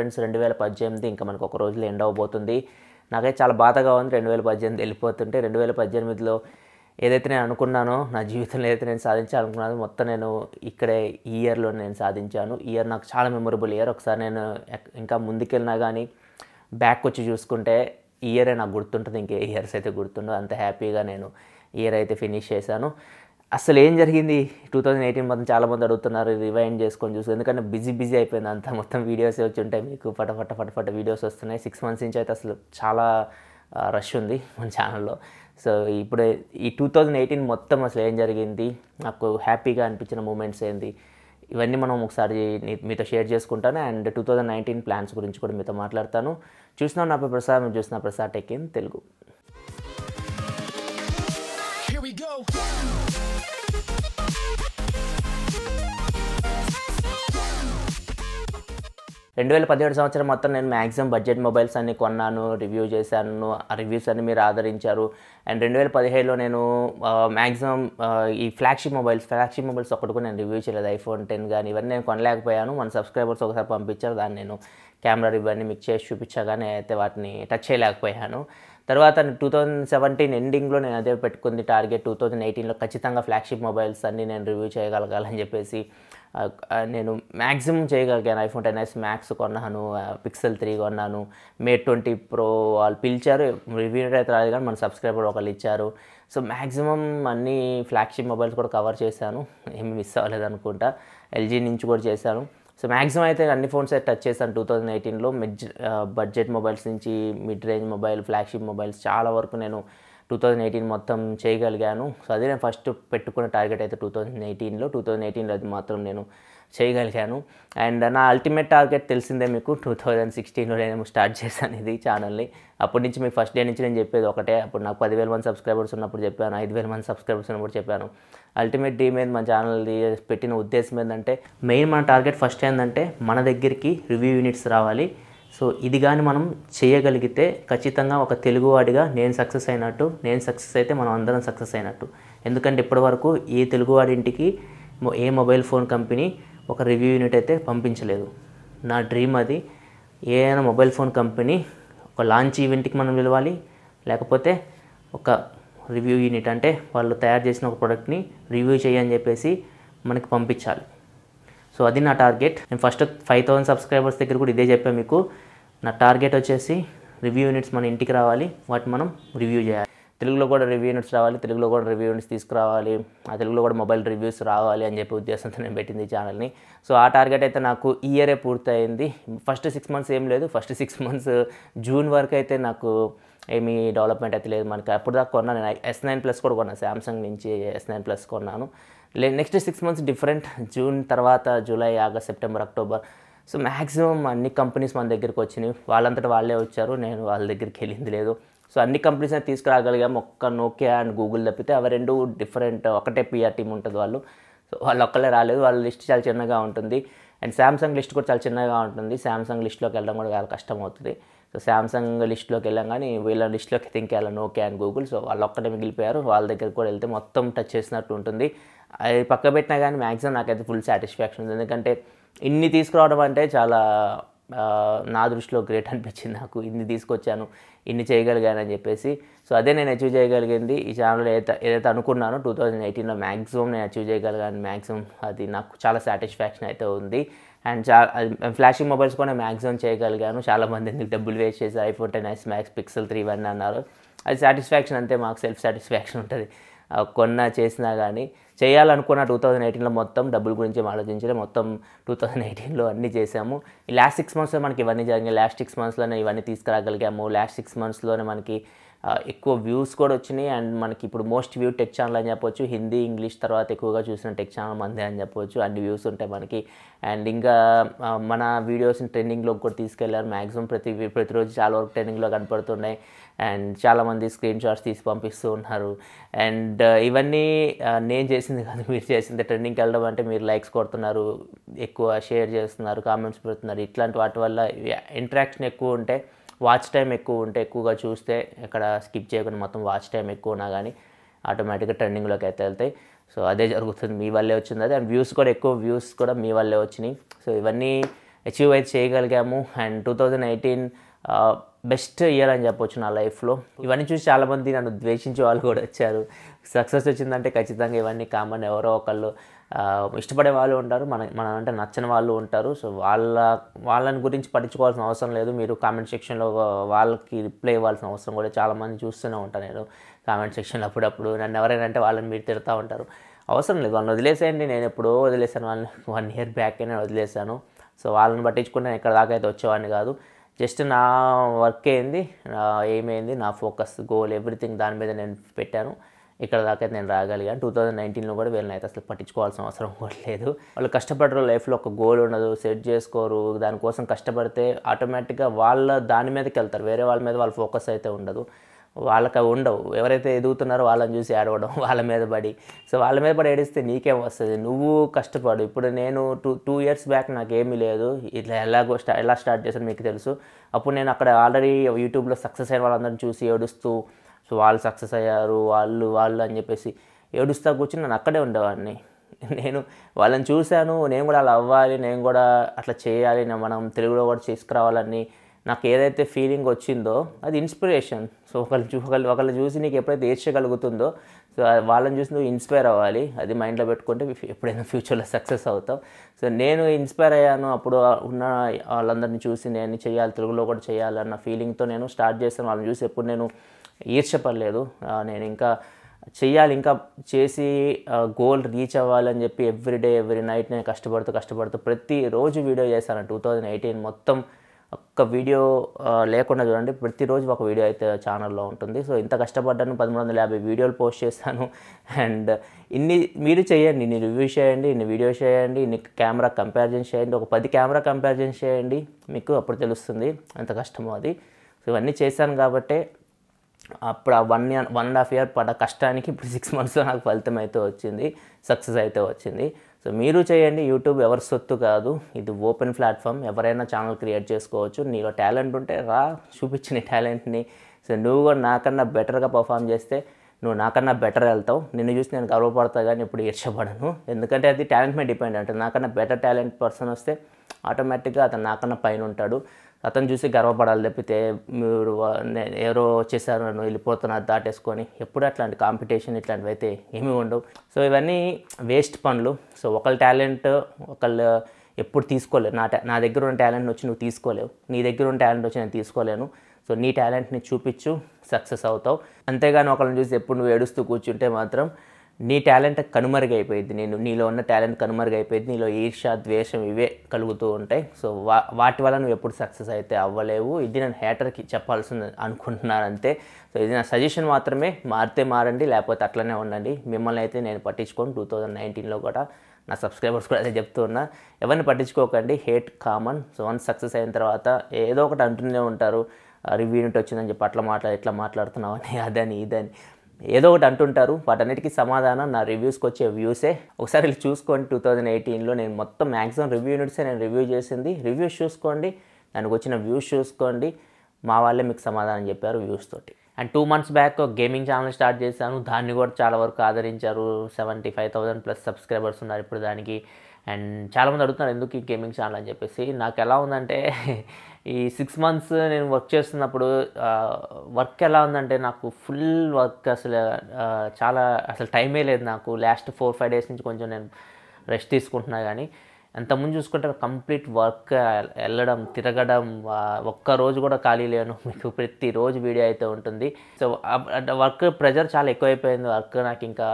Friends రెండు వేల పద్దెనిమిది ఇంకా మనకు ఒక రోజులో ఎండ్ అవబోతుంది. నాకైతే చాలా బాధగా ఉంది. రెండు వేల పద్దెనిమిది వెళ్ళిపోతుంటే రెండు వేల పద్దెనిమిదిలో ఏదైతే నేను అనుకున్నానో నా జీవితంలో ఏదైతే నేను సాధించాలనుకున్నానో మొత్తం నేను ఇక్కడే ఈ ఇయర్లో నేను సాధించాను. ఇయర్ నాకు చాలా మెమొరబుల్ ఇయర్ ఒకసారి నేను ఇంకా ముందుకెళ్ళినా కానీ బ్యాక్ వచ్చి చూసుకుంటే ఇయరే నాకు గుర్తుంటుంది. ఇంకే ఇయర్స్ అయితే గుర్తుండవు అంత హ్యాపీగా నేను ఇయర్ అయితే ఫినిష్ చేశాను. అసలు ఏం జరిగింది? టూ థౌజండ్ ఎయిటీన్ మొత్తం చాలామంది అడుగుతున్నారు రివైండ్ చేసుకొని చూసి ఎందుకంటే బిజీ బిజీ అయిపోయింది అంత. మొత్తం వీడియోస్ వచ్చి ఉంటాయి మీకు? ఫటఫట ఫటఫట వీడియోస్ వస్తున్నాయి. సిక్స్ మంత్స్ నుంచి అయితే అసలు చాలా రష్ ఉంది మన ఛానల్లో సో ఇప్పుడు ఈ టూ థౌజండ్ ఎయిటీన్ మొత్తం అసలు ఏం జరిగింది? నాకు హ్యాపీగా అనిపించిన మూమెంట్స్ ఏంది? ఇవన్నీ మనం ఒకసారి మీతో షేర్ చేసుకుంటాను. And two thousand nineteen plans గురించి కూడా మీతో మాట్లాడతాను. చూసినా నా పేరు ప్రసాద్ మీరు చూసిన Prasad tech in Telugu. Here we go. రెండు వేల పదిహేడు సంవత్సరం మొత్తం నేను మ్యాక్సిమం బడ్జెట్ మొబైల్స్ అన్ని కొన్నాను రివ్యూ చేశాను. ఆ రివ్యూస్ అన్ని మీరు ఆదరించారు. అండ్ రెండు వేల పదిహేడులో నేను మ్యాక్సిమం ఈ ఫ్లాగ్షిప్ మొబైల్స్ ఫ్లాగ్షిప్ మొబైల్స్ ఒకటి కూడా నేను రివ్యూ చేయలేదు. ఐఫోన్ టెన్ కానీ ఇవన్నీ నేను కొనలేకపోయాను. మన సబ్స్క్రైబర్స్ ఒకసారి పంపించారు దాన్ని నేను కెమెరా ఇవన్నీ అన్ని మీకు చేసి చూపించగానే అయితే వాటిని టచ్ చేయలేకపోయాను. తర్వాత టూ థౌజండ్ సెవెంటీన్ ఎండింగ్లో నేను అదే పెట్టుకుంది టార్గెట్ టూ థౌజండ్ ఎయిటీన్లో ఖచ్చితంగా ఫ్లాగ్షిప్ మొబైల్స్ అన్ని నేను రివ్యూ చేయగలగాలని చెప్పేసి నేను మ్యాక్సిమం చేయగలిగాను. ఐఫోన్ టెన్ ఎస్ మ్యాక్స్ కొన్నాను పిక్సెల్ త్రీ కొన్నాను మే ట్వంటీ ప్రో వాళ్ళు పిలిచారు. రివ్యూ అయితే రాలేదు కానీ మన సబ్స్క్రైబర్ ఒకళ్ళు ఇచ్చారు. సో మ్యాక్సిమం అన్ని ఫ్లాగ్షిప్ మొబైల్స్ కూడా కవర్ చేశాను. ఏమి మిస్ అవ్వలేదు అనుకుంటా. ఎల్జీ నుంచి కూడా చేశాను. సో మ్యాక్సిమం అయితే అన్ని ఫోన్స్ అయితే టచ్ చేశాను. టూ థౌజండ్ ఎయిటీన్లో మిడ్ బడ్జెట్ మొబైల్స్ నుంచి mid range mobile flagship mobiles చాలా వరకు నేను టూ థౌజండ్ ఎయిటీన్ మొత్తం చేయగలిగాను. సో అదే నేను ఫస్ట్ పెట్టుకున్న టార్గెట్ అయితే టూ థౌజండ్ ఎయిటీన్లో టూ థౌజండ్ ఎయిటీన్లో అది మాత్రం నేను చేయగలిగాను. అండ్ నా అల్టిమేట్ టార్గెట్ తెలిసిందే మీకు టూ థౌజండ్ సిక్స్టీన్లో నేను స్టార్ట్ చేశాను ఇది ఛానల్ని. అప్పటి నుంచి మీకు ఫస్ట్ డే నుంచి నేను చెప్పేది ఒకటే. అప్పుడు నాకు పదివేల మంది సబ్స్క్రైబర్స్ ఉన్నప్పుడు చెప్పాను ఐదు వేల మంది సబ్స్క్రైబర్స్ ఉన్నప్పుడు చెప్పాను. అల్టిమేట్ డీ మీద మన ఛానల్ది పెట్టిన ఉద్దేశం ఏంటంటే మెయిన్ మన టార్గెట్ ఫస్ట్ ఏంటంటే మన దగ్గరికి రివ్యూ యూనిట్స్ రావాలి. సో ఇది కానీ మనం చేయగలిగితే ఖచ్చితంగా ఒక తెలుగువాడిగా నేను సక్సెస్ అయినట్టు నేను సక్సెస్ అయితే మనం అందరం సక్సెస్ అయినట్టు. ఎందుకంటే ఇప్పటివరకు ఏ తెలుగువాడింటికి ఏ మొబైల్ ఫోన్ కంపెనీ ఒక రివ్యూ యూనిట్ అయితే పంపించలేదు. నా డ్రీమ్ అది ఏదైనా మొబైల్ ఫోన్ కంపెనీ ఒక లాంచ్ ఈవెంట్కి మనం పిలవాలి లేకపోతే ఒక రివ్యూ యూనిట్ అంటే వాళ్ళు తయారు చేసిన ఒక ప్రోడక్ట్ని రివ్యూ చేయని చెప్పేసి మనకి పంపించాలి. సో అది నా టార్గెట్ నేను ఫస్ట్ ఫైవ్ థౌసండ్ సబ్స్క్రైబర్స్ దగ్గర కూడా ఇదే చెప్పాను మీకు. నా టార్గెట్ వచ్చేసి రివ్యూ యూనిట్స్ మన ఇంటికి రావాలి వాటిని మనం రివ్యూ చేయాలి. తెలుగులో కూడా రివ్యూ యూనిట్స్ రావాలి తెలుగులో కూడా రివ్యూ యూనిట్స్ తీసుకురావాలి ఆ తెలుగులో కూడా మొబైల్ రివ్యూస్ రావాలి అని చెప్పి ఉద్దేశంతో నేను పెట్టింది ఛానల్ని సో ఆ టార్గెట్ అయితే నాకు ఈ ఇయరే పూర్తయింది. ఫస్ట్ సిక్స్ మంత్స్ ఏం లేదు. ఫస్ట్ సిక్స్ మంత్స్ జూన్ వరకు అయితే నాకు ఏమీ డెవలప్మెంట్ అయితే లేదు మనకి. అప్పుడు దాకా కొన్నా నేను. ఎస్ నైన్ ప్లస్ కూడా కొన్నాను శాంసంగ్ నుంచి ఎస్ నైన్ ప్లస్ కొన్నాను. లే next six months different June తర్వాత July August September October so maximum అన్ని కంపెనీస్ మన దగ్గరికి వచ్చినాయి. వాళ్ళంతటా వాళ్ళే వచ్చారు. నేను వాళ్ళ దగ్గరికి వెళ్ళింది లేదు. సో అన్ని కంపెనీస్ తీసుకురాగలిగాము ఒక్క నోకియా అండ్ గూగుల్ తప్పితే అవి రెండు డిఫరెంట్ ఒకటే పిఆర్ టీం ఉంటుంది వాళ్ళు. సో వాళ్ళు ఒక్కలే రాలేదు. వాళ్ళ లిస్ట్ చాలా చిన్నగా ఉంటుంది. అండ్ శాంసంగ్ లిస్ట్ కూడా చాలా చిన్నగా ఉంటుంది. శాంసంగ్ లిస్ట్లోకి వెళ్ళడం కూడా చాలా కష్టం అవుతుంది సో శాంసంగ్ లిస్ట్లోకి వెళ్ళాం కానీ వీళ్ళ లిస్ట్లోకి థింక్ వెళ్ళాలి నోకే అండ్ గూగుల్ సో వాళ్ళు ఒక్కటే మిగిలిపోయారు. వాళ్ళ దగ్గర కూడా వెళ్తే మొత్తం టచ్ చేసినట్టు ఉంటుంది. అది పక్క పెట్టినా కానీ మ్యాక్సిమం నాకైతే ఫుల్ సాటిస్ఫాక్షన్ ఉంది. ఎందుకంటే ఇన్ని తీసుకురావడం అంటే చాలా నా దృష్టిలో గ్రేట్ అనిపించింది నాకు. ఇన్ని తీసుకొచ్చాను. ఇన్ని చేయగలిగానని చెప్పేసి. సో అదే నేను అచీవ్ చేయగలిగింది ఈ ఛానల్ ఏదైతే ఏదైతే అనుకున్నానో టూ థౌజండ్ ఎయిటీన్లో మ్యాక్సిమం నేను అచీవ్ చేయగలిగాను. మ్యాక్సిమం అది నాకు చాలా సాటిస్ఫాక్షన్ అయితే ఉంది. అండ్ చాలా ఫ్లాషింగ్ మొబైల్స్ కూడా మ్యాక్సిమం చేయగలిగాను. చాలామంది ఎందుకు డబ్బులు వేస్ట్ చేసి iPhone ten S Max Pixel three ఇవన్నీ అన్నారు. అది సాటిస్ఫాక్షన్ అంతే మాకు సెల్ఫ్ సాటిస్ఫాక్షన్ ఉంటుంది. కొన్నా చేసినా కానీ చేయాలనుకున్న టూ థౌజండ్ ఎయిటీన్లో మొత్తం డబ్బుల గురించి ఆలోచించలే. మొత్తం టూ థౌజండ్ ఎయిటీన్లో అన్నీ చేసాము ఈ లాస్ట్ సిక్స్ మంత్స్లో మనకి ఇవన్నీ జరిగినాయి. లాస్ట్ సిక్స్ మంత్స్లోనే ఇవన్నీ తీసుకురాగలిగాము. లాస్ట్ సిక్స్ మంత్స్లోనే మనకి ఎక్కువ వ్యూస్ కూడా వచ్చినాయి. అండ్ మనకి ఇప్పుడు మోస్ట్ వ్యూ టెక్ ఛానల్ అని చెప్పొచ్చు. హిందీ ఇంగ్లీష్ తర్వాత ఎక్కువగా చూసిన టెక్ ఛానల్ మందే అని చెప్పొచ్చు. అన్ని వ్యూస్ ఉంటాయి మనకి. అండ్ ఇంకా మన వీడియోస్ని ట్రెండింగ్లోకి కూడా తీసుకెళ్ళారు. మ్యాక్సిమం ప్రతి ప్రతిరోజు చాలా వరకు ట్రెండింగ్లో కనపడుతున్నాయి. అండ్ చాలామంది స్క్రీన్ షాట్స్ తీసి పంపిస్తూ ఉన్నారు. అండ్ ఇవన్నీ నేను చేసింది కాదు మీరు చేసింది. ట్రెండింగ్కి వెళ్ళడం అంటే మీరు లైక్స్ కొడుతున్నారు ఎక్కువ షేర్ చేస్తున్నారు కామెంట్స్ పెడుతున్నారు. ఇట్లాంటి వాటి వల్ల ఇంటరాక్షన్ ఎక్కువ ఉంటే వాచ్ టైం ఎక్కువ ఉంటే ఎక్కువగా చూస్తే ఇక్కడ స్కిప్ చేయకుండా మొత్తం వాచ్ టైం ఎక్కువ ఉన్నా కానీ ఆటోమేటిక్గా ట్రెండింగ్లోకి అయితే వెళ్తాయి. సో అదే జరుగుతుంది. మీ వల్లే వచ్చింది అదే. అండ్ వ్యూస్ కూడా ఎక్కువ. వ్యూస్ కూడా మీ వల్లే వచ్చినాయి. సో ఇవన్నీ అచీవ్ అయితే చేయగలిగాము. And two thousand eighteen best year అని చెప్పొచ్చు నా లైఫ్లో. ఇవన్నీ చూసి చాలామంది నన్ను ద్వేషించే వాళ్ళు కూడా వచ్చారు. సక్సెస్ వచ్చిందంటే ఖచ్చితంగా ఇవన్నీ కామన్. ఎవరో ఒకళ్ళు ఇష్టపడే వాళ్ళు ఉంటారు మన మన అంటే నచ్చని వాళ్ళు ఉంటారు. సో వాళ్ళ వాళ్ళని గురించి పట్టించుకోవాల్సిన అవసరం లేదు. మీరు కామెంట్ సెక్షన్లో వాళ్ళకి రిప్లై ఇవ్వాల్సిన అవసరం కూడా చాలామంది చూస్తూనే ఉంటాను నేను. కామెంట్ సెక్షన్లో అప్పుడప్పుడు నన్ను ఎవరైనా అంటే వాళ్ళని మీరు తిడతా ఉంటారు. అవసరం లేదు. వాళ్ళని వదిలేసేయండి. నేను ఎప్పుడో వదిలేసాను వాళ్ళని వన్ ఇయర్ బ్యాక్ నేను వదిలేసాను సో వాళ్ళని పట్టించుకుంటే నేను ఇక్కడ దాకా అయితే వచ్చేవాడిని కాదు. జస్ట్ నా వర్క్ ఏంది? నా ఏమైంది నా ఫోకస్ గోల్ ఎవ్రీథింగ్ దాని మీద నేను పెట్టాను. ఇక్కడ దాకా అయితే నేను రాగలిగాను టూ థౌజండ్ నైన్టీన్లో కూడా వీళ్ళని అయితే అసలు పట్టించుకోవాల్సిన అవసరం కూడా లేదు. వాళ్ళు కష్టపడరు లైఫ్లో ఒక గోల్ ఉండదు సెట్ చేసుకోరు దానికోసం కష్టపడితే ఆటోమేటిక్గా వాళ్ళ దాని మీదకి వెళ్తారు. వేరే వాళ్ళ మీద వాళ్ళ ఫోకస్ అయితే ఉండదు. వాళ్ళకి ఉండవు. ఎవరైతే ఎదుగుతున్నారో వాళ్ళని చూసి ఏడవడం వాళ్ళ మీద పడి. సో వాళ్ళ మీద పడి ఏడిస్తే నీకేం వస్తుంది? నువ్వు కష్టపడు. ఇప్పుడు నేను టూ టూ ఇయర్స్ బ్యాక్ నాకు ఏమీ లేదు. ఇట్లా ఎలాగో స్టా ఎలా స్టార్ట్ చేశాను మీకు తెలుసు. అప్పుడు నేను అక్కడ ఆల్రెడీ యూట్యూబ్లో సక్సెస్ అయిన వాళ్ళందరిని చూసి ఏడుస్తూ సో వాళ్ళు సక్సెస్ అయ్యారు వాళ్ళు వాళ్ళు అని చెప్పేసి ఏడుస్తా కూర్చుని నేను అక్కడే ఉండేవాడిని. నేను వాళ్ళని చూశాను నేను కూడా అలా అవ్వాలి నేను కూడా అట్లా చేయాలి మనం తెలుగులో కూడా తీసుకురావాలని నాకు ఏదైతే ఫీలింగ్ వచ్చిందో అది ఇన్స్పిరేషన్ సో ఒకళ్ళు చూ ఒకళ్ళు ఒకళ్ళు చూసి నీకు ఎప్పుడైతే ఏడ్చగలుగుతుందో సో అది వాళ్ళని చూసి నువ్వు ఇన్స్పైర్ అవ్వాలి. అది మైండ్లో పెట్టుకుంటే ఎప్పుడైనా ఫ్యూచర్లో సక్సెస్ అవుతావు సో నేను ఇన్స్పైర్ అయ్యాను అప్పుడు ఉన్న వాళ్ళందరినీ చూసి నేను చేయాలి తెలుగులో కూడా చేయాలన్న ఫీలింగ్తో నేను స్టార్ట్ చేస్తాను వాళ్ళని చూసి ఎప్పుడు నేను ఈర్షపడలేదు నేను ఇంకా చెయ్యాలి. ఇంకా చేసి గోల్ రీచ్ అవ్వాలని చెప్పి ఎవ్రీడే ఎవ్రీ నైట్ నేను కష్టపడుతూ కష్టపడుతూ ప్రతిరోజు వీడియో చేశాను. టూ థౌజండ్ ఎయిటీన్ మొత్తం ఒక్క వీడియో లేకుండా చూడండి. ప్రతిరోజు ఒక వీడియో అయితే ఛానల్లో ఉంటుంది. సో ఇంత కష్టపడ్డాను. పదమూడు వందల యాభై వీడియోలు పోస్ట్ చేశాను. అండ్ ఇన్ని మీరు చేయండి. ఇన్ని రివ్యూ చేయండి. ఇన్ని వీడియోస్ చేయండి. ఇన్ని కెమెరా కంపారిజన్ చేయండి. ఒక పది కెమెరా కంపారిజన్ చేయండి. మీకు అప్పుడు తెలుస్తుంది ఎంత కష్టమో అది. సో ఇవన్నీ చేశాను కాబట్టే అప్పుడు ఆ one year one and half year పడ్డ కష్టానికి ఇప్పుడు సిక్స్ మంత్స్లో నాకు ఫలితం అయితే వచ్చింది సక్సెస్ అయితే వచ్చింది. సో మీరు చేయండి యూట్యూబ్ ఎవరి సొత్తు కాదు ఇది ఓపెన్ ప్లాట్ఫామ్ ఎవరైనా ఛానల్ క్రియేట్ చేసుకోవచ్చు. నీలో టాలెంట్ ఉంటే రా చూపించిన టాలెంట్ని సో నువ్వు కూడా నాకన్నా బెటర్గా పర్ఫామ్ చేస్తే నువ్వు నాకన్నా బెటర్ వెళ్తావు. నిన్ను చూసి నేను గర్వపడతా కానీ ఇప్పుడు ఇష్టపడను ఎందుకంటే అది టాలెంట్ మీద డిపెండ్ అంటే. నాకన్నా బెటర్ టాలెంట్ పర్సన్ వస్తే ఆటోమేటిక్గా అతను నాకన్నా పైన ఉంటాడు. అతను చూసి గర్వపడాలి తప్పితే మీరు ఎవరో వచ్చేసారు నన్ను వెళ్ళిపోతున్నారు దాటేసుకొని ఎప్పుడు అట్లాంటి కాంపిటీషన్ ఇట్లాంటివి అయితే ఏమీ ఉండవు. సో ఇవన్నీ వేస్ట్ పనులు. సో ఒకళ్ళ టాలెంట్ ఒకళ్ళు ఎప్పుడు తీసుకోలేవు నా నా దగ్గర ఉన్న టాలెంట్ వచ్చి నువ్వు తీసుకోలేవు. నీ దగ్గర ఉన్న టాలెంట్ వచ్చి నేను తీసుకోలేను. సో నీ టాలెంట్ని చూపించు సక్సెస్ అవుతావు. అంతేగాని ఒకళ్ళని చూసి ఎప్పుడు నువ్వు ఏడుస్తూ కూర్చుంటే మాత్రం నీ టాలెంట్ కనుమరుగైపోయింది నేను నీలో ఉన్న టాలెంట్ కనుమరుగైపోయింది నీలో ఈర్ష ద్వేషం ఇవే కలుగుతూ ఉంటాయి. సో వా వాటి వల్ల నువ్వు ఎప్పుడు సక్సెస్ అయితే అవ్వలేవు. ఇది నేను హేటర్కి చెప్పాల్సింది అనుకుంటున్నాను అంతే సో ఇది నా సజెషన్ మాత్రమే. మారితే మారండి లేకపోతే అట్లనే ఉండండి. మిమ్మల్ని అయితే నేను పట్టించుకోను. టూ థౌజండ్ నైన్టీన్లో కూడా నా సబ్స్క్రైబర్స్ కూడా అదే చెప్తూ ఉన్నా. ఎవరిని పట్టించుకోకండి. Hate common so once success అయిన తర్వాత ఏదో ఒకటి అంటూనే ఉంటారు. రివ్యూ యూనిట్ వచ్చిందని చెప్పి అట్లా మాట్లా ఇట్లా మాట్లాడుతున్నావు అని అదని ఇదని. ఏదో ఒకటి అంటుంటారు. వాటన్నిటికీ సమాధానం నా రివ్యూస్కి వచ్చే వ్యూసే. ఒకసారి వెళ్ళి చూసుకోండి టూ థౌజండ్ ఎయిటీన్లో. నేను మొత్తం మ్యాక్సిమం రివ్యూ యూనిట్సే నేను రివ్యూ చేసింది. రివ్యూస్ చూసుకోండి. దానికి వచ్చిన వ్యూస్ చూసుకోండి. మా వాళ్ళే మీకు సమాధానం చెప్పారు వ్యూస్ తోటి. And two months back gaming channel start చేశాను. దాన్ని కూడా చాలా వరకు ఆదరించారు. Seventy five thousand plus subscribers ఉన్నారు ఇప్పుడు దానికి. అండ్ చాలామంది అడుగుతున్నారు ఎందుకు ఈ గేమింగ్ ఛానల్ అని చెప్పేసి. నాకు ఎలా ఉందంటే ఈ సిక్స్ మంత్స్ నేను వర్క్ చేస్తున్నప్పుడు వర్క్ ఎలా ఉందంటే నాకు ఫుల్ వర్క్ అసలు చాలా అసలు టైమే లేదు నాకు. లాస్ట్ ఫోర్ ఫైవ్ డేస్ నుంచి కొంచెం నేను రెస్ట్ తీసుకుంటున్నా కానీ అంత ముందు చూసుకుంటే కంప్లీట్ వర్క్ వెళ్ళడం తిరగడం ఒక్క రోజు కూడా ఖాళీ లేను. మీకు ప్రతిరోజు వీడియో అయితే ఉంటుంది. సో వర్క్ ప్రెజర్ చాలా ఎక్కువైపోయింది. వర్క్ నాకు ఇంకా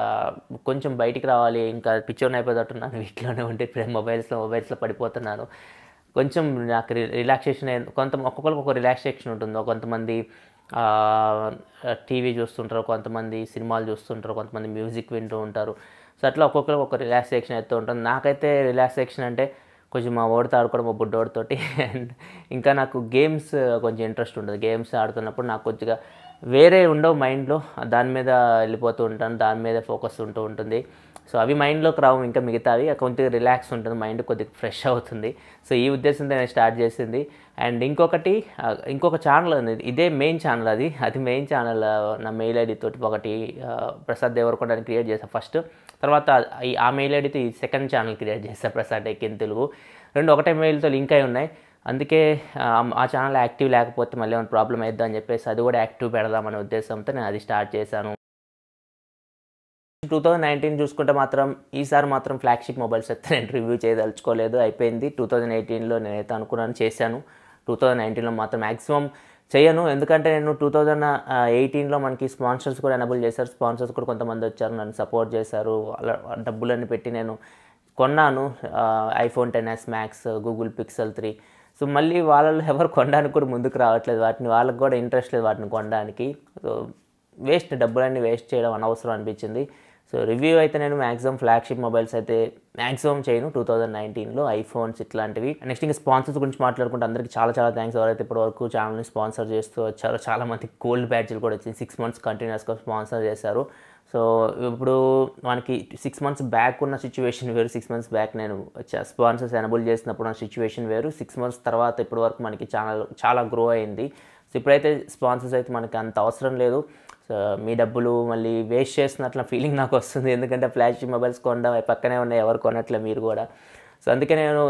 కొంచెం బయటికి రావాలి. ఇంకా పిచ్చోన్ అయిపోతున్నాను వీటిలోనే ఉంటే మొబైల్స్లో మొబైల్స్లో పడిపోతున్నాను. కొంచెం నాకు రిలాక్సేషన్ కొంత ఒక్కొక్కరికి ఒక రిలాక్సేషన్ ఉంటుంది. కొంతమంది టీవీ చూస్తుంటారు కొంతమంది సినిమాలు చూస్తుంటారు కొంతమంది మ్యూజిక్ వింటూ ఉంటారు. సో అట్లా ఒక్కొక్కరికి ఒక రిలాక్సేషన్ అవుతూ ఉంటుంది. నాకైతే రిలాక్సేషన్ అంటే కొంచెం మా ఓడితో ఆడుకోవడం మా బుడ్డోడితోటి. అండ్ ఇంకా నాకు గేమ్స్ కొంచెం ఇంట్రెస్ట్ ఉంటుంది. గేమ్స్ ఆడుతున్నప్పుడు నాకు కొద్దిగా వేరే ఉండవు మైండ్లో. దాని మీద వెళ్ళిపోతూ ఉంటాను దాని మీద ఫోకస్ ఉంటూ ఉంటుంది. సో అవి మైండ్లోకి రావు ఇంకా మిగతావి. కొద్దిగా రిలాక్స్ ఉంటుంది మైండ్ కొద్దిగా ఫ్రెష్ అవుతుంది. సో ఈ ఉద్దేశంతో నేను స్టార్ట్ చేసింది. అండ్ ఇంకొకటి ఇంకొక ఛానల్ అనేది ఇదే మెయిన్ ఛానల్ అది. అది మెయిన్ ఛానల్ నా మెయిల్ ఐడి తోటి ఒకటి ప్రసాద్ దేవరకొండ క్రియేట్ చేశాను ఫస్ట్. తర్వాత ఈ ఆ మెయిల్ ఐడితో ఈ సెకండ్ ఛానల్ క్రియేట్ చేశాను ప్రసాద్ ఎక్కిన తెలుగు. రెండు ఒకటే మెయిల్తో లింక్ అయి ఉన్నాయి. అందుకే ఆ, ఛానల్ యాక్టివ్ లేకపోతే మళ్ళీ ఏమైనా ప్రాబ్లం అవుద్దా అని చెప్పేసి అది కూడా యాక్టివ్ పెడదామనే ఉద్దేశంతో నేను అది స్టార్ట్ చేశాను. టూ థౌజండ్ నైన్టీన్ చూసుకుంటే మాత్రం ఈసారి మాత్రం ఫ్లాగ్షిప్ మొబైల్స్ అయితే నేను రివ్యూ చేయదలుచుకోలేదు. అయిపోయింది. టూ థౌజండ్ ఎయిటీన్లో నేనైతే అనుకున్నాను చేశాను. టూ థౌజండ్ నైన్టీన్లో మాత్రం మ్యాక్సిమం చేయను. ఎందుకంటే నేను టూ థౌజండ్ ఎయిటీన్లో మనకి స్పాన్సర్స్ కూడా ఎనబుల్ చేశారు. స్పాన్సర్స్ కూడా కొంతమంది వచ్చారు. నన్ను సపోర్ట్ చేశారు. అలా డబ్బులన్నీ పెట్టి నేను కొన్నాను. IPhone ten S Max Google Pixel three so మళ్ళీ వాళ్ళలో ఎవరు కొనడానికి కూడా ముందుకు రావట్లేదు. వాటిని వాళ్ళకి కూడా ఇంట్రెస్ట్ లేదు వాటిని కొనడానికి. సో వేస్ట్ డబ్బులన్నీ వేస్ట్ చేయడం అనవసరం అనిపించింది. సో రివ్యూ అయితే నేను మ్యాక్సిమం ఫ్లాగ్షిప్ మొబైల్స్ అయితే మ్యాక్సిమం చేయను. టూ థౌజండ్ నైన్టీన్లో ఐఫోన్స్ ఇట్లాంటివి. నెక్స్ట్ ఇంకా స్పాన్సర్స్ గురించి మాట్లాడుకుంటే అందరికీ చాలా చాలా థ్యాంక్స్ ఎవరైతే ఇప్పటి వరకు ఛానల్ని స్పాన్సర్ చేస్తూ వచ్చారో చాలా మంది గోల్డ్ బ్యాడ్జ్లు కూడా వచ్చింది సిక్స్ మంత్స్ కంటిన్యూస్గా స్పాన్సర్ చేశారు. సో ఇప్పుడు మనకి సిక్స్ మంత్స్ బ్యాక్ ఉన్న సిచ్యువేషన్ వేరు సిక్స్ మంత్స్ బ్యాక్ నేను స్పాన్సర్స్ ఎనబుల్ చేసినప్పుడు ఉన్న సిచ్యువేషన్ వేరు. సిక్స్ మంత్స్ తర్వాత ఇప్పటి వరకు మనకి ఛానల్ చాలా గ్రో అయింది. సో ఇప్పుడైతే స్పాన్సర్స్ అయితే మనకి అంత అవసరం లేదు. సో మీ డబ్బులు మళ్ళీ వేస్ట్ చేస్తున్నట్ల ఫీలింగ్ నాకు వస్తుంది. ఎందుకంటే ఫ్లాష్ మొబైల్స్ కొనడం పక్కనే ఉన్నాయి ఎవరు కొనట్లే మీరు కూడా. అందుకే నేను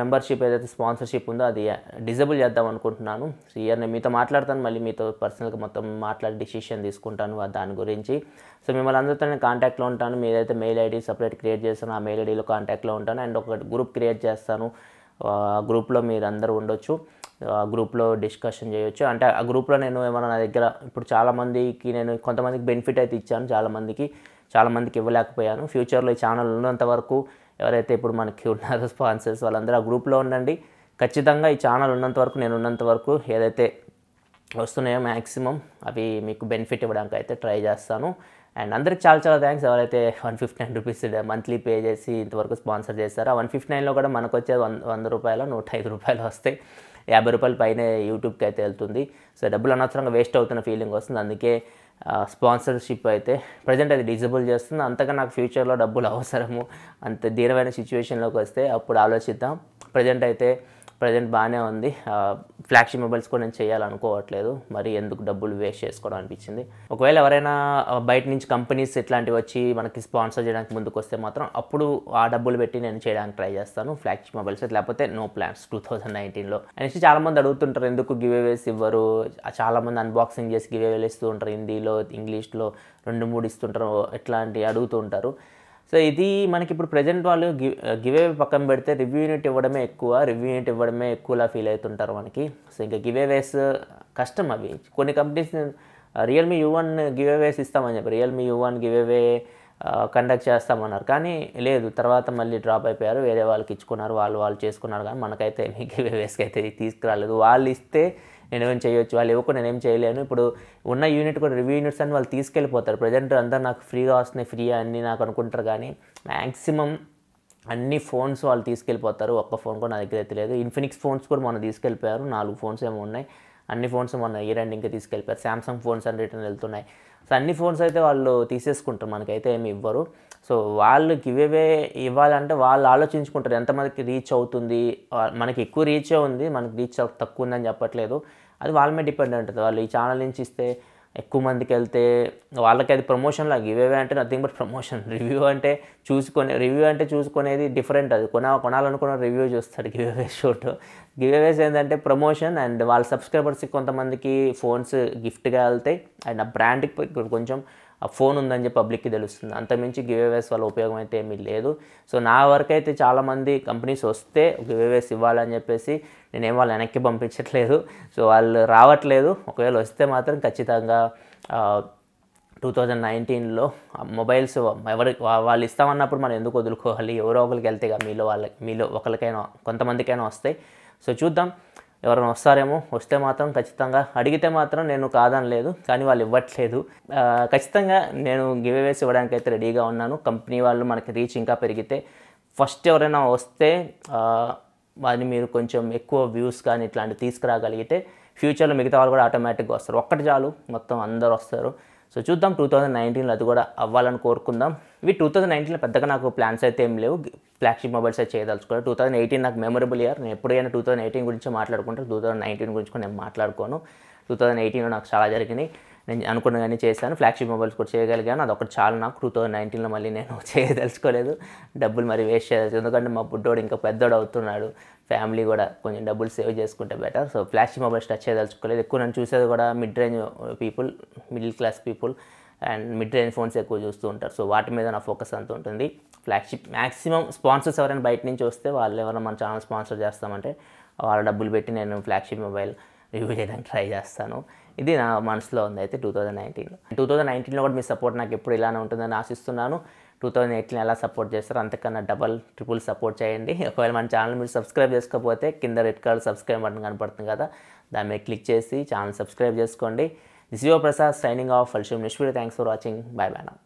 మెంబర్షిప్ ఏదైతే స్పాన్సర్షిప్ ఉందో అది డిజేబుల్ చేద్దాం అనుకుంటున్నాను. సో ఇయర్ నేను మీతో మాట్లాడతాను మళ్ళీ మీతో పర్సనల్గా మొత్తం మాట్లాడి డిసిషన్ తీసుకుంటాను దాని గురించి. సో మిమ్మల్ని అందరితో నేను కాంటాక్ట్లో ఉంటాను. మీరైతే మెయిల్ ఐడి సపరేట్ క్రియేట్ చేస్తాను ఆ మెయిల్ ఐడిలో కాంటాక్ట్లో ఉంటాను. అండ్ ఒక గ్రూప్ క్రియేట్ చేస్తాను. ఆ గ్రూప్లో మీరు అందరూ ఉండొచ్చు. ఆ గ్రూప్లో డిస్కషన్ చేయొచ్చు. అంటే ఆ గ్రూప్లో నేను ఏమైనా నా దగ్గర ఇప్పుడు చాలామందికి నేను కొంతమందికి బెనిఫిట్ అయితే ఇచ్చాను చాలామందికి చాలామందికి ఇవ్వలేకపోయాను. ఫ్యూచర్లో ఈ ఛానల్ ఉన్నంత వరకు ఎవరైతే ఇప్పుడు మనకి ఉన్నారో స్పాన్సర్స్ వాళ్ళందరూ ఆ గ్రూప్లో ఉండండి. ఖచ్చితంగా ఈ ఛానల్ ఉన్నంత వరకు నేను ఉన్నంత వరకు ఏదైతే వస్తున్నాయో మ్యాక్సిమం అవి మీకు బెనిఫిట్ ఇవ్వడానికి అయితే ట్రై చేస్తాను. అండ్ అందరికి చాలా చాలా థ్యాంక్స్ ఎవరైతే one fifty nine rupees monthly pay చేసి ఇంతవరకు స్పాన్సర్ చేస్తారో ఆ వన్ ఫిఫ్టీ నైన్లో కూడా మనకు వచ్చే వంద వంద రూపాయలు నూట ఐదు రూపాయలు వస్తాయి యాభై రూపాయల పైన యూట్యూబ్కి అయితే వెళ్తుంది. సో డబ్బులు అనవసరంగా వేస్ట్ అవుతున్న ఫీలింగ్ వస్తుంది. అందుకే స్పాన్సర్షిప్ అయితే ప్రజెంట్ అది డిజబుల్ చేస్తుంది. అంతగా నాకు ఫ్యూచర్లో డబ్బులు అవసరము. అంత దీనమైన సిచ్యువేషన్లోకి వస్తే అప్పుడు ఆలోచిద్దాం. ప్రజెంట్ అయితే ప్రజెంట్ బాగానే ఉంది. ఫ్లాగ్షిప్ మొబైల్స్ కూడా నేను చేయాలనుకోవట్లేదు. మరి ఎందుకు డబ్బులు వేస్ట్ చేసుకోవడం అనిపించింది. ఒకవేళ ఎవరైనా బయట నుంచి కంపెనీస్ ఇట్లాంటివి వచ్చి మనకి స్పాన్సర్ చేయడానికి ముందుకు వస్తే మాత్రం అప్పుడు ఆ డబ్బులు పెట్టి నేను చేయడానికి ట్రై చేస్తాను. ఫ్లాగ్షిప్ మొబైల్స్ లేకపోతే నో ప్లాన్స్ టూ థౌజండ్ నైన్టీన్లో అనేసి చాలామంది అడుగుతుంటారు ఎందుకు గివేవేస్ ఇవ్వరు? చాలామంది అన్బాక్సింగ్ చేసి గివేవేలు ఇస్తూ ఉంటారు హిందీలో ఇంగ్లీష్లో రెండు మూడు ఇస్తుంటారు ఇట్లాంటివి అడుగుతూ ఉంటారు. సో ఇది మనకి ఇప్పుడు ప్రజెంట్ వాళ్ళు గివ్ గివే uh, పక్కన పెడితే రివ్యూ యూనిట్ ఇవ్వడమే ఎక్కువ రివ్యూ యూనిట్ ఇవ్వడమే ఎక్కువలా ఫీల్ అవుతుంటారు మనకి. సో ఇంకా గివేవేస్ uh, కష్టం అవి. కొన్ని companies Realme U one giveaways ఇస్తామని చెప్పి Realme U one giveaway conduct చేస్తామన్నారు. కానీ లేదు తర్వాత మళ్ళీ డ్రాప్ అయిపోయారు. వేరే వాళ్ళకి ఇచ్చుకున్నారు వాళ్ళు వాళ్ళు చేసుకున్నారు. కానీ మనకైతే గివేవేస్కి అయితే తీసుకురాలేదు. వాళ్ళు ఇస్తే నేనేం చేయొచ్చు? వాళ్ళు ఇవ్వకుండా నేనేం చేయలేను. ఇప్పుడు ఉన్న యూనిట్ కూడా రివ్యూ యూనిట్స్ అని వాళ్ళు తీసుకెళ్ళిపోతారు. ప్రజెంట్ అందరు నాకు ఫ్రీగా వస్తున్నాయి ఫ్రీ అని నాకు అనుకుంటారు కానీ మ్యాక్సిమం అన్ని ఫోన్స్ వాళ్ళు తీసుకెళ్ళిపోతారు. ఒక్క ఫోన్ కూడా నా దగ్గర అయితే లేదు. ఇన్ఫినిక్స్ ఫోన్స్ కూడా మొన్న తీసుకెళ్ళిపోయారు. నాలుగు ఫోన్స్ ఏమో ఉన్నాయి. అన్ని ఫోన్స్ మొన్న ఇయర్ ఇంకా తీసుకెళ్ళిపోయారు. శాంసంగ్ ఫోన్స్ అని రిటర్న్ వెళ్తున్నాయి. సో అన్ని ఫోన్స్ అయితే వాళ్ళు తీసేసుకుంటారు. మనకైతే ఏమి ఇవ్వరు. సో వాళ్ళు గివేవే ఇవ్వాలంటే వాళ్ళు ఆలోచించుకుంటారు. ఎంతమందికి రీచ్ అవుతుంది? మనకి ఎక్కువ రీచే ఉంది మనకి రీచ్ తక్కువ ఉందని చెప్పట్లేదు. అది వాళ్ళ మీద డిపెండ్ ఉంటుంది. వాళ్ళు ఈ ఛానల్ నుంచి ఇస్తే ఎక్కువ మందికి వెళ్తే వాళ్ళకి అది ప్రమోషన్ లాగా ఇవేవే అంటే నథింగ్ బట్ ప్రమోషన్. రివ్యూ అంటే చూసుకొని రివ్యూ అంటే చూసుకునేది డిఫరెంట్ అది. కొన కొనాలనుకున్న రివ్యూ చూస్తాడు గివేవే షూట్. గివేవేస్ ఏంటంటే ప్రమోషన్ అండ్ వాళ్ళ సబ్స్క్రైబర్స్కి కొంతమందికి ఫోన్స్ గిఫ్ట్గా వెళ్తాయి అండ్ ఆ బ్రాండ్కి కొంచెం ఆ ఫోన్ ఉందని చెప్పి పబ్లిక్కి తెలుస్తుంది. అంతమించి గివేవేస్ వల్ల ఉపయోగం అయితే ఏమీ లేదు. సో నా వరకు అయితే చాలామంది కంపెనీస్ వస్తే గివేవేస్ ఇవ్వాలని చెప్పేసి నేనేం వాళ్ళు వెనక్కి పంపించట్లేదు. సో వాళ్ళు రావట్లేదు. ఒకవేళ వస్తే మాత్రం ఖచ్చితంగా టూ థౌజండ్ నైన్టీన్లో మొబైల్స్ ఎవరి వాళ్ళు ఇస్తామన్నప్పుడు మనం ఎందుకు వదులుకోవాలి? ఎవరో ఒకరికి వెళ్తే మీలో వాళ్ళ మీలో ఒకరికైనా కొంతమందికైనా వస్తాయి. సో చూద్దాం. ఎవరైనా వస్తారేమో వస్తే మాత్రం ఖచ్చితంగా. అడిగితే మాత్రం నేను కాదనలేదు కానీ వాళ్ళు ఇవ్వట్లేదు. ఖచ్చితంగా నేను గివేవేస్ ఇవ్వడానికి అయితే రెడీగా ఉన్నాను. కంపెనీ వాళ్ళు మనకి రీచ్ ఇంకా పెరిగితే ఫస్ట్ ఎవరైనా వస్తే అది మీరు కొంచెం ఎక్కువ వ్యూస్ కానీ ఇట్లాంటివి తీసుకురాగలిగితే ఫ్యూచర్లో మిగతా వాళ్ళు కూడా ఆటోమేటిక్గా వస్తారు. ఒక్కటి చాలు మొత్తం అందరు వస్తారు. సో చూద్దాం టూ థౌజండ్ నైన్టీన్లో అది కూడా అవ్వాలని కోరుకుందాం. ఇవి టూ థౌజండ్ నైన్టీన్లో పెద్దగా నాకు ప్లాన్స్ అయితే ఏం లేవు. ఫ్లాగ్షిప్ మొబైల్స్ అయితే చేయదలుచుకోవాలి టూ థౌసండ్ ఎయిటీన్ నాకు మెమరబుల్ ఇయర్ నేను ఎప్పుడైనా టూ థౌజండ్ ఎయిటీన్ గురించి మాట్లాడుకుంటాను. టూ థౌసండ్ నైన్టీన్ గురించి కూడా నేను మాట్లాడుకోను. టూ థౌజండ్ ఎయిటీన్లో నాకు చాలా జరిగినాయి. నేను అనుకున్న కానీ చేశాను. ఫ్లాగ్షిప్ మొబైల్స్ కూడా చేయగలిగాను. అది ఒకటి చాలు నాకు. టూ థౌజండ్ నైన్టీన్లో మళ్ళీ నేను చేయదలుచుకోలేదు. డబ్బులు మరి వేస్ట్ చేయాల్సి ఎందుకంటే మా బుడ్డోడు ఇంకా పెద్దోడు అవుతున్నాడు. ఫ్యామిలీ కూడా కొంచెం డబ్బులు సేవ్ చేసుకుంటే better so flagship mobiles touch చేయదలుచుకోలేదు. ఎక్కువ నన్ను చూసేది కూడా mid range people middle class people and mid range phones ఎక్కువ చూస్తూ ఉంటారు. సో వాటి మీద నా ఫోకస్ అంత ఉంటుంది. ఫ్లాగ్షిప్ మ్యాక్సిమం స్పాన్సర్స్ ఎవరైనా బయట నుంచి వస్తే వాళ్ళు ఎవరైనా మన ఛానల్ స్పాన్సర్ చేస్తామంటే వాళ్ళ డబ్బులు పెట్టి నేను ఫ్లాగ్షిప్ మొబైల్ రివ్యూ చేయడానికి ట్రై చేస్తాను. ఇది నా మనసులో ఉంది అయితే టూ థౌజండ్ నైన్టీన్లో టూ థౌజండ్ నైన్టీన్లో కూడా మీ సపోర్ట్ నాకు ఎప్పుడు ఇలానే ఉంటుందని ఆశిస్తున్నాను. టూ థౌజండ్ ఎయిటీన్ ఎలా సపోర్ట్ చేస్తారో అంతకన్నా డబల్ ట్రిపుల్ సపోర్ట్ చేయండి. ఒకవేళ మన ఛానల్ మీరు సబ్స్క్రైబ్ చేసుకోకపోతే కింద రెడ్ కలర్ సబ్స్క్రైబ్ బటన్ కనపడుతుంది కదా దాని మీద క్లిక్ చేసి ఛానల్ సబ్స్క్రైబ్ చేసుకోండి. दिस प्रसाद साइनिंग ऑफ़ अलशम निश्वर thanks for watching bye bye now